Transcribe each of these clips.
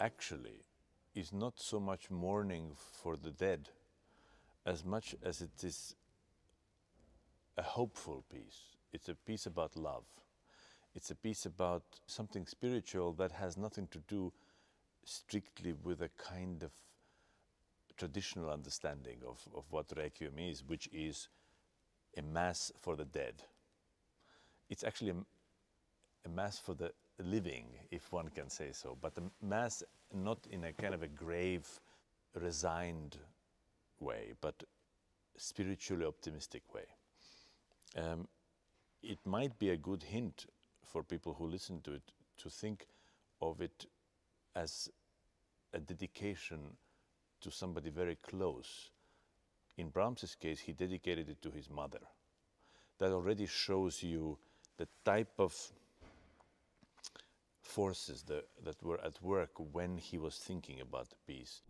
actually is not so much mourning for the dead as much as it is a hopeful piece. It's a piece about love. It's a piece about something spiritual that has nothing to do strictly with a kind of traditional understanding of, of what Requiem is, which is a mass for the dead. It's actually a, a mass for the living, if one can say so, but the mass not in a kind of a grave, resigned way, but spiritually optimistic way. Um, it might be a good hint for people who listen to it to think of it as a dedication to somebody very close. In Brahms's case, he dedicated it to his mother. That already shows you the type of forces that, that were at work when he was thinking about the piece.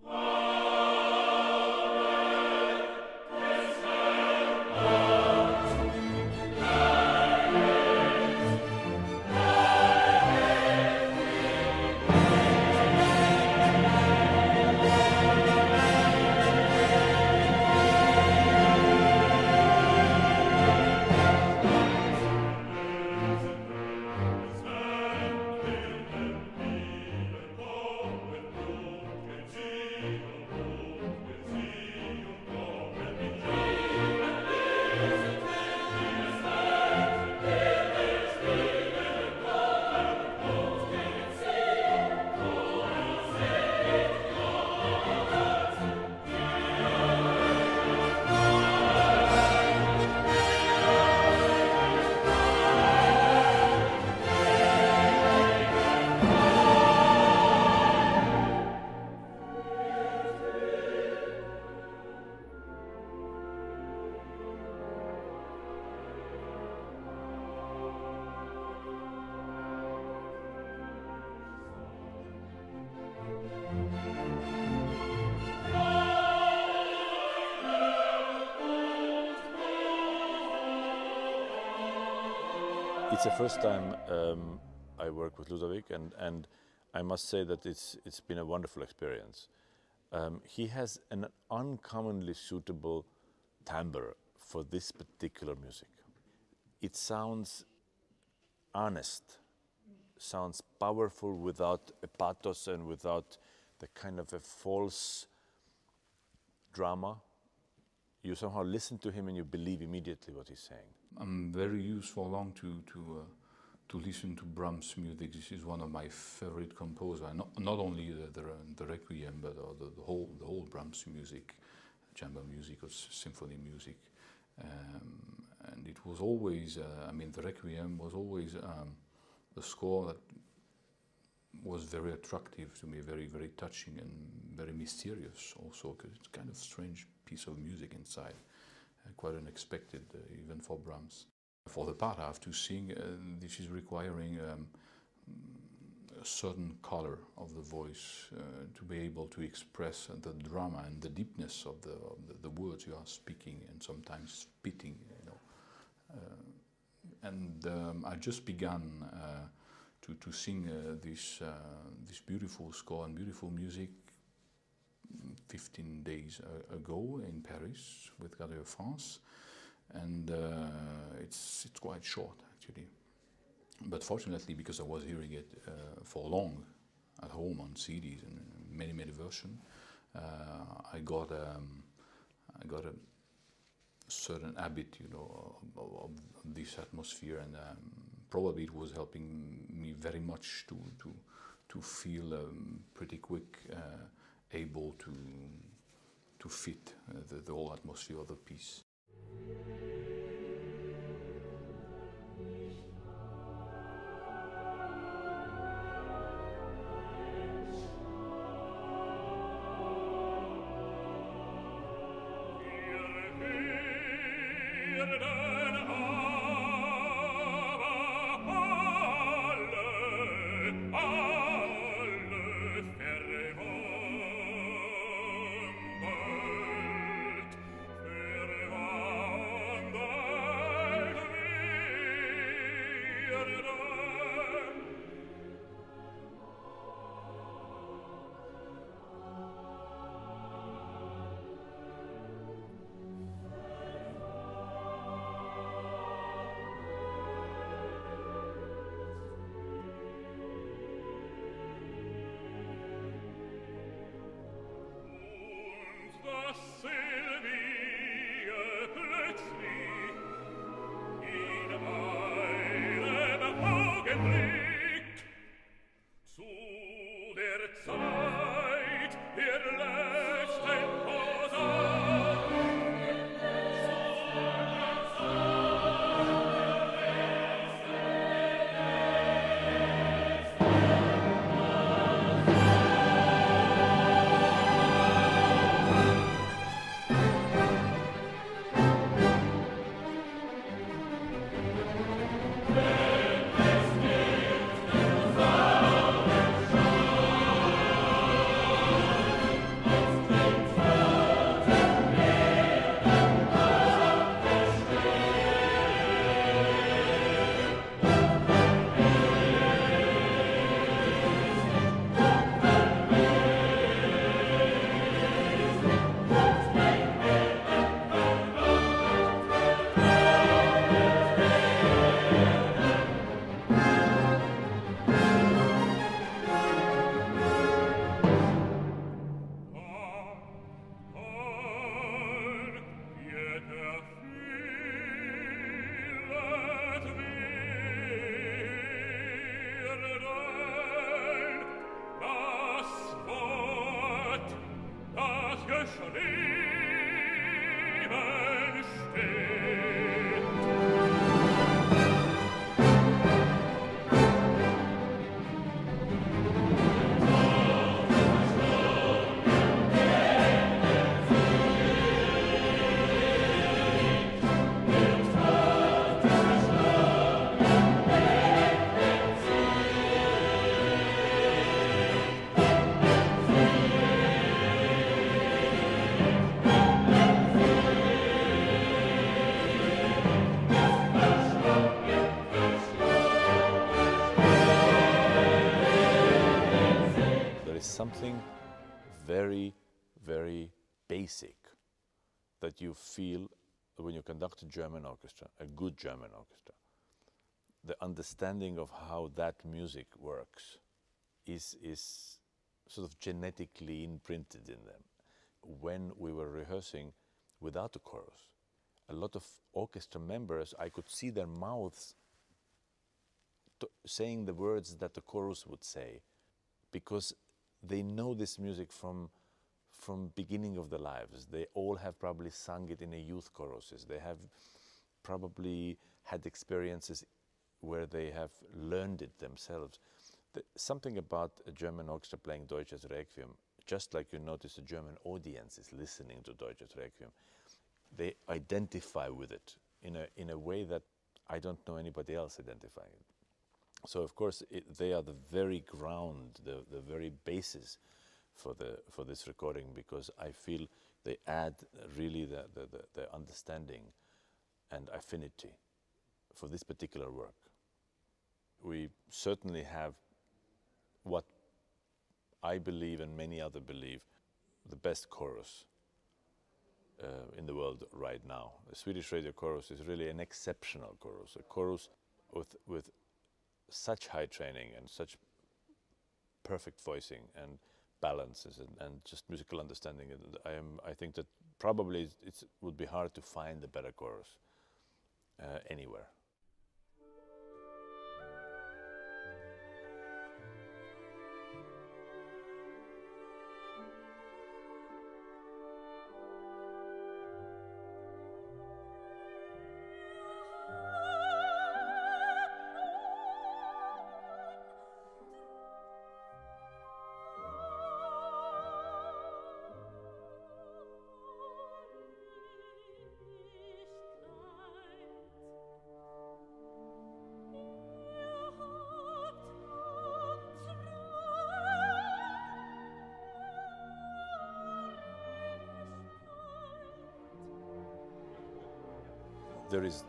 It's the first time um, I work with Ludovic, and, and I must say that it's, it's been a wonderful experience. Um, he has an uncommonly suitable timbre for this particular music. It sounds honest, sounds powerful without a pathos and without the kind of a false drama. You somehow listen to him and you believe immediately what he's saying. I'm very used for long to to uh, to listen to Brahms music. This is one of my favorite composers. Not not only the the, the Requiem, but uh, the, the, whole the whole Brahms music, chamber music or symphony music. Um, and it was always, uh, I mean, the Requiem was always um, score that was very attractive to me, very, very touching and very mysterious also, because it's kind of strange piece of music inside. Uh, quite unexpected, uh, even for Brahms. For the part I have to sing, uh, this is requiring um, a certain color of the voice to be able to express the drama and the deepness of the, of the, the, words you are speaking and sometimes spitting, you know. and um, I just began to, to sing uh, this, uh, this beautiful score and beautiful music 15 days ago in Paris with Radio France, and uh, it's it's quite short actually. But fortunately, because I was hearing it uh, for long at home on CDs and many many versions, uh, I got um, I got a certain habit, you know, of, of this atmosphere, and um, probably it was helping me very much to to to feel um, pretty quick uh, able to to fit uh, the, the whole atmosphere of the piece. So. Jerusalem! Something very, very basic that you feel when you conduct a German orchestra, a good German orchestra. The understanding of how that music works is, is sort of genetically imprinted in them. When we were rehearsing without a chorus, a lot of orchestra members, I could see their mouths saying the words that the chorus would say because they know this music from from beginning of their lives. They all have probably sung it in a youth choruses. They have probably had experiences where they have learned it themselves. The, something about a German orchestra playing Deutsches Requiem, just like you notice a German audience is listening to Deutsches Requiem, they identify with it in a, in a way that I don't know anybody else identifying it. So of course it, they are the very ground, the, the very basis for the for this recording because I feel they add really the, the, the, the understanding and affinity for this particular work. We certainly have what I believe and many other believe the best chorus uh, in the world right now. The Swedish radio chorus is really an exceptional chorus, a chorus with, with such high training and such perfect voicing and balances and, and just musical understanding. I am. I think that probably it would be hard to find a better chorus uh, anywhere. There is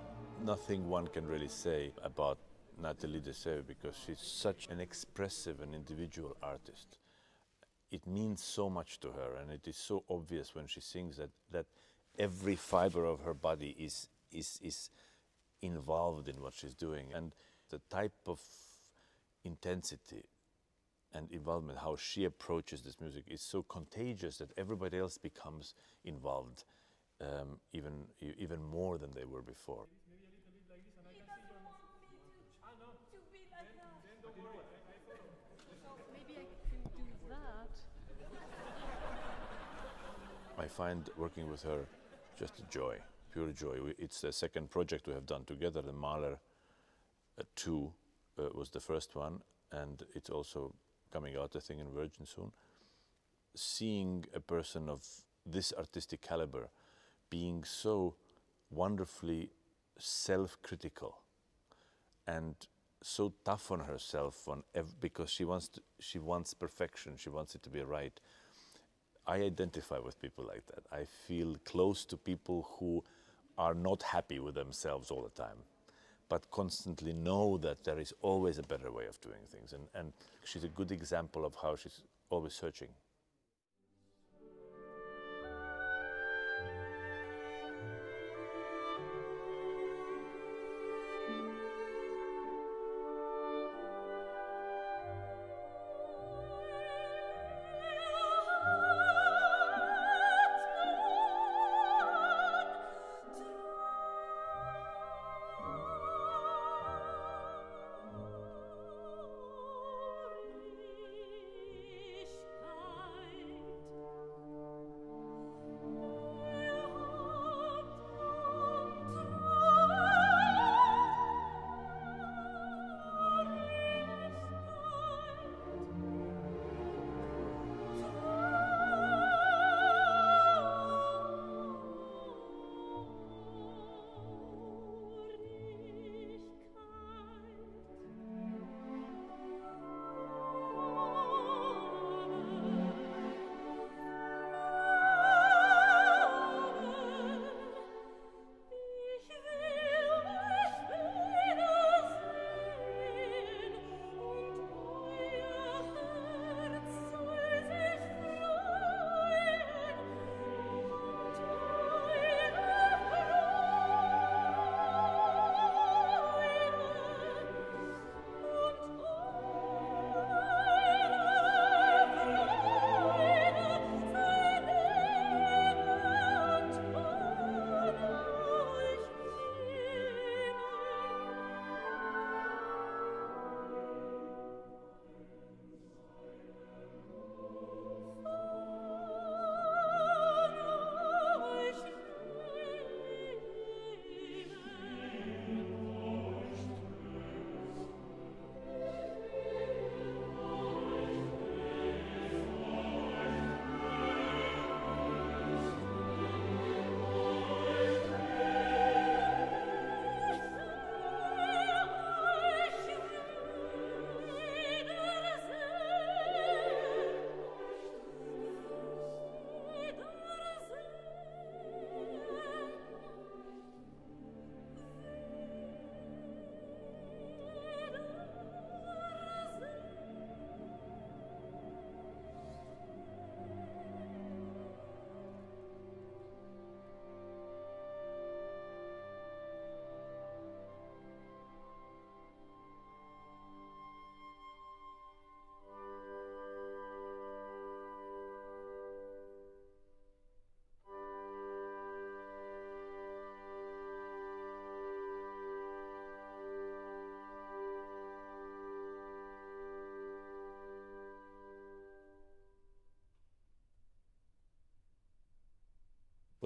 nothing one can really say about Natalie Dessay because she's such an expressive and individual artist. It means so much to her, and it is so obvious when she sings that, that every fiber of her body is, is, is involved in what she's doing. And the type of intensity and involvement, how she approaches this music, is so contagious that everybody else becomes involved um, even even more than they were before. I find working with her just a joy, pure joy. It's the second project we have done together. The Mahler uh, 2 uh, was the first one, and it's also coming out, I think, in Virgin soon. Seeing a person of this artistic caliber being so wonderfully self critical and so tough on herself on because she wants to, she wants perfection she wants it to be right. I identify with people like that. I feel close to people who are not happy with themselves all the time but constantly know that there is always a better way of doing things. And, and she's a good example of how she's always searching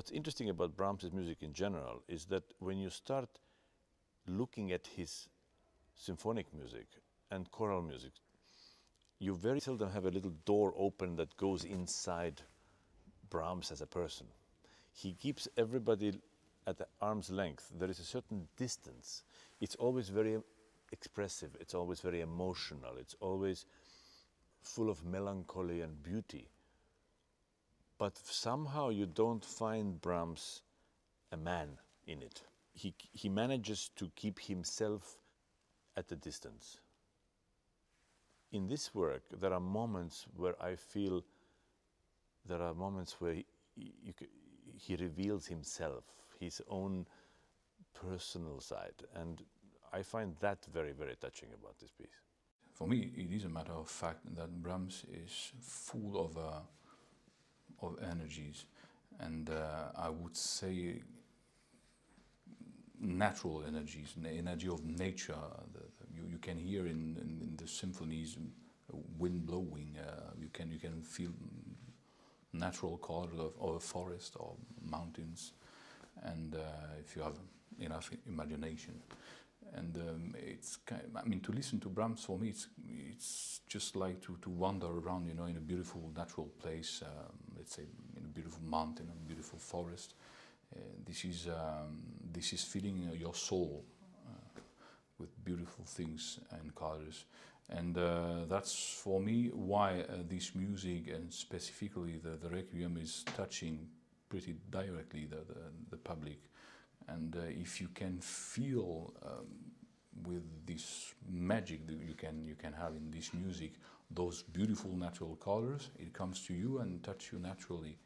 What's interesting about Brahms's music in general is that when you start looking at his symphonic music and choral music, you very seldom have a little door open that goes inside Brahms as a person. He keeps everybody at arm's length. There is a certain distance. It's always very expressive, it's always very emotional, it's always full of melancholy and beauty but somehow you don't find Brahms a man in it. He, he manages to keep himself at a distance. In this work, there are moments where I feel there are moments where he, he, reveals himself, his own personal side, and I find that very, very touching about this piece. For me, it is a matter of fact that Brahms is full of uh, of energies, and uh, I would say natural energies, the energy of nature. You, you can hear in, in, in the symphonies wind blowing. Uh, you can you can feel natural color of, of a forest or mountains, and uh, if you have enough imagination. And um, it's kind of, I mean, to listen to Brahms for me, it's it's just like to, to wander around, you know, in a beautiful natural place. Um, let's say in a beautiful mountain, a beautiful forest. Uh, this is um, this is filling your soul uh, with beautiful things and colors and uh, that's for me why uh, this music and specifically the, the requiem is touching pretty directly the, the, the public and uh, if you can feel um, with this magic that you can you can have in this music those beautiful natural colors. It comes to you and touch you naturally